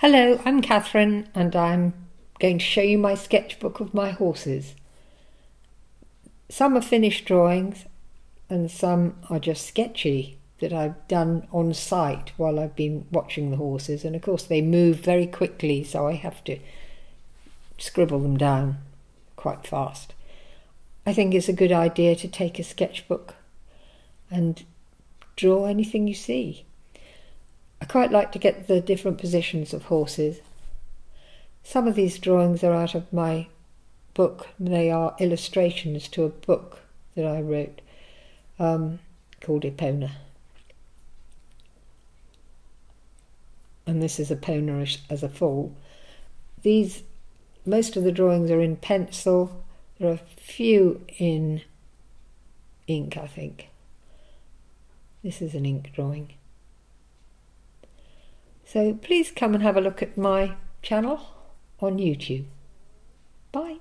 Hello, I'm Kathryn and I'm going to show you my sketchbook of my horses. Some are finished drawings and some are just sketchy that I've done on site while I've been watching the horses and of course they move very quickly so I have to scribble them down quite fast. I think it's a good idea to take a sketchbook and draw anything you see. Quite like to get the different positions of horses. Some of these drawings are out of my book. They are illustrations to a book that I wrote um, called Epona. And this is Epona as a foal. These, most of the drawings are in pencil. There are a few in ink, I think. This is an ink drawing. So please come and have a look at my channel on YouTube. Bye.